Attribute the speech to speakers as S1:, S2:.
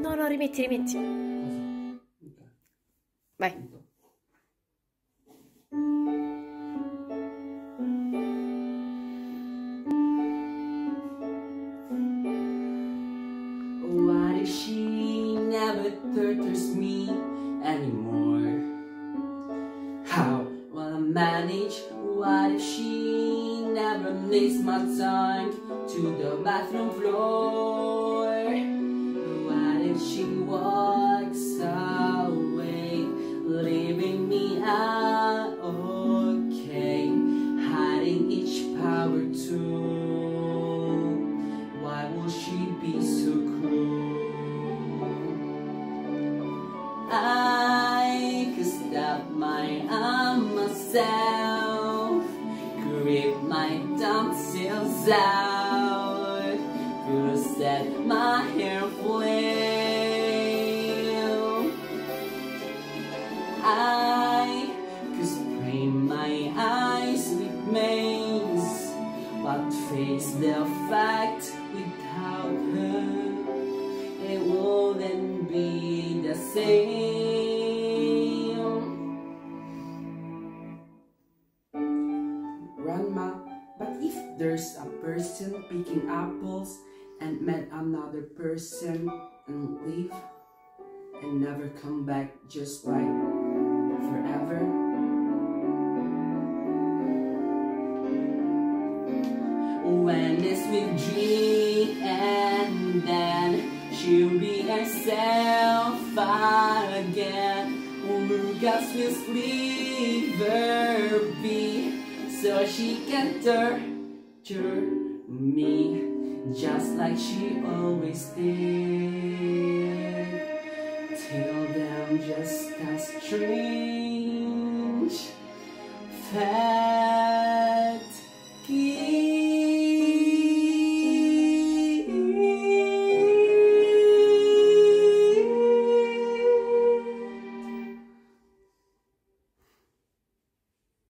S1: No, no, rimetti, rimetti. Vai.
S2: What if she never tortures me anymore? How will I manage? What if she never lays my tongue to the bathroom floor? She walks away, leaving me out okay, hiding each power tool? Why will she be so cruel? I could stop my arm myself, grip my tonsils out, could set my hair flame. Maze, but face the fact without her, it wouldn't be the same. Grandma, but if there's a person picking apples and met another person and leave and never come back just like forever? When it's with Jeannie and then she'll be herself again. Lucas will leave her be so she can torture me just like she always did. Till then, just as strange.